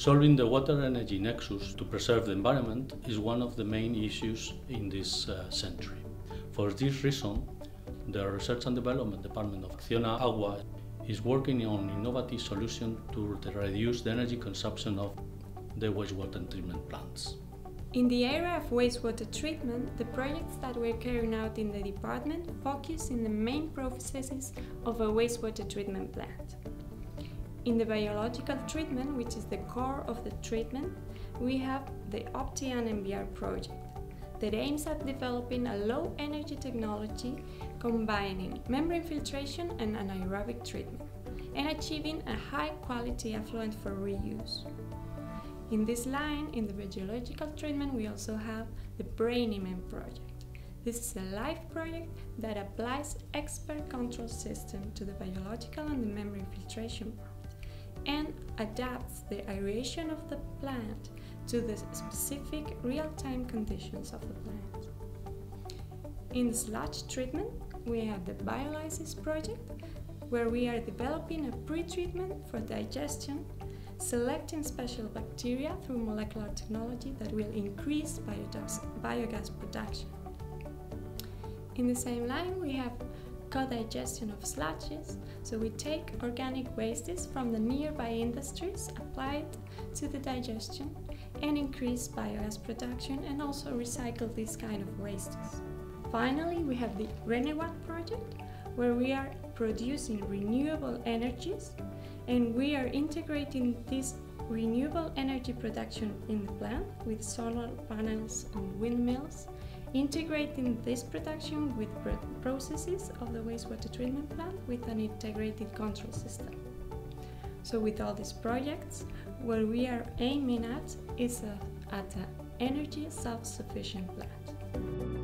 Solving the water energy nexus to preserve the environment is one of the main issues in this uh, century. For this reason, the Research and Development Department of Acciona Agua is working on innovative solutions to reduce the energy consumption of the wastewater treatment plants. In the area of wastewater treatment, the projects that we're carrying out in the department focus in the main processes of a wastewater treatment plant. In the biological treatment, which is the core of the treatment, we have the Optian MBR project that aims at developing a low energy technology combining membrane filtration and anaerobic treatment and achieving a high quality effluent for reuse. In this line, in the radiological treatment, we also have the BRAINYMEM project. This is a live project that applies expert control system to the biological and the membrane filtration and adapts the aeration of the plant to the specific real-time conditions of the plant. In the sludge treatment, we have the Biolysis project, where we are developing a pre-treatment for digestion, selecting special bacteria through molecular technology that will increase biogas, biogas production. In the same line, we have co-digestion of sludges. So we take organic wastes from the nearby industries, apply it to the digestion and increase biogas production and also recycle these kind of wastes. Finally, we have the Renewatt project where we are producing renewable energies and we are integrating this renewable energy production in the plant with solar panels and windmills integrating this production with processes of the wastewater treatment plant with an integrated control system. So with all these projects, what we are aiming at is a, at an energy self-sufficient plant.